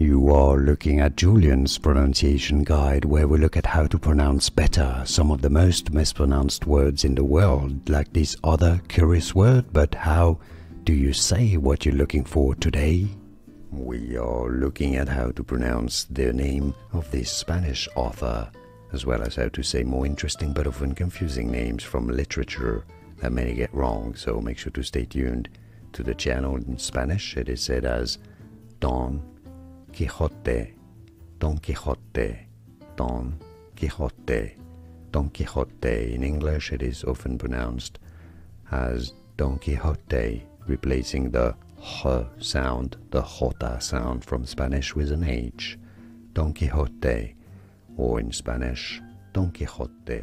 You are looking at Julien's pronunciation guide where we look at how to pronounce better some of the most mispronounced words in the world, like this other curious word, but how do you say what you're looking for today? We are looking at how to pronounce the name of this Spanish author, as well as how to say more interesting but often confusing names from literature that many get wrong, so make sure to stay tuned to the channel in Spanish. It is said as Don Quixote, Don Quixote, Don Quixote, Don Quixote. In English, it is often pronounced as Don Quixote, replacing the h sound, the jota sound from Spanish with an H. Don Quixote, or in Spanish, Don Quixote.